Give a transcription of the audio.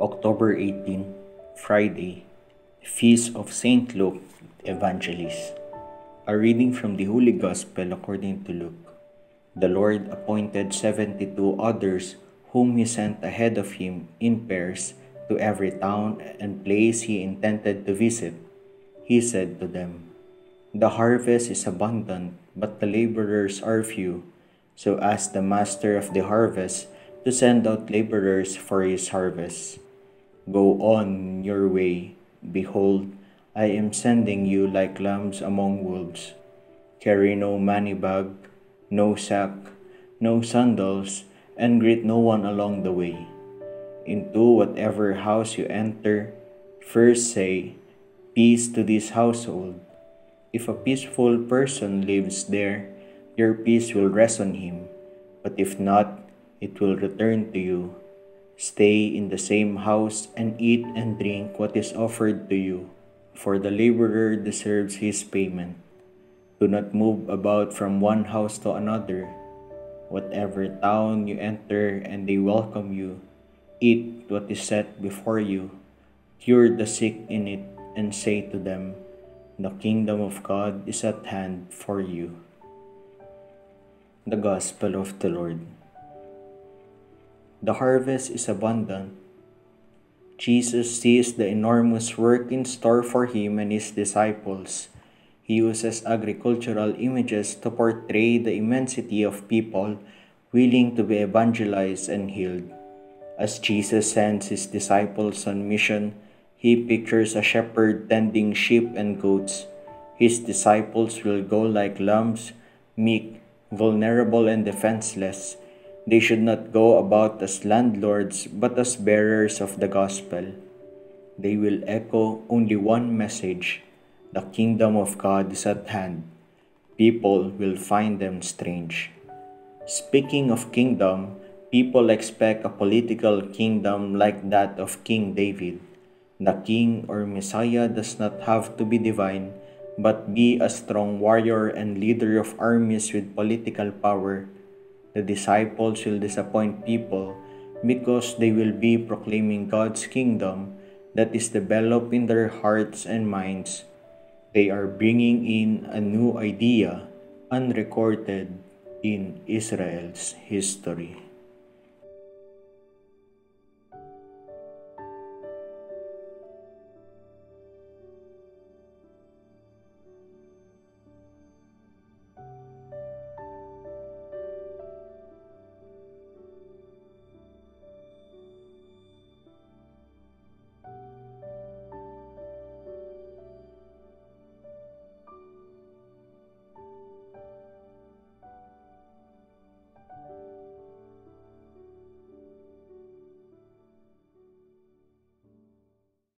October 18, Friday, Feast of Saint Luke Evangelist. A reading from the Holy Gospel according to Luke. The Lord appointed seventy two others, whom he sent ahead of him in pairs to every town and place he intended to visit. He said to them, The harvest is abundant, but the laborers are few. So ask the master of the harvest to send out laborers for his harvest. Go on your way. Behold, I am sending you like lambs among wolves. Carry no money bag, no sack, no sandals, and greet no one along the way. Into whatever house you enter, first say, Peace to this household. If a peaceful person lives there, your peace will rest on him, but if not, it will return to you. Stay in the same house and eat and drink what is offered to you, for the laborer deserves his payment. Do not move about from one house to another. Whatever town you enter and they welcome you, eat what is set before you, cure the sick in it, and say to them, The kingdom of God is at hand for you. The Gospel of the Lord. The harvest is abundant. Jesus sees the enormous work in store for him and his disciples. He uses agricultural images to portray the immensity of people willing to be evangelized and healed. As Jesus sends his disciples on mission, he pictures a shepherd tending sheep and goats. His disciples will go like lambs, meek, vulnerable, and defenseless they should not go about as landlords, but as bearers of the gospel. They will echo only one message the kingdom of God is at hand. People will find them strange. Speaking of kingdom, people expect a political kingdom like that of King David. The king or Messiah does not have to be divine, but be a strong warrior and leader of armies with political power the disciples will disappoint people because they will be proclaiming God's kingdom that is developed in their hearts and minds. They are bringing in a new idea unrecorded in Israel's history.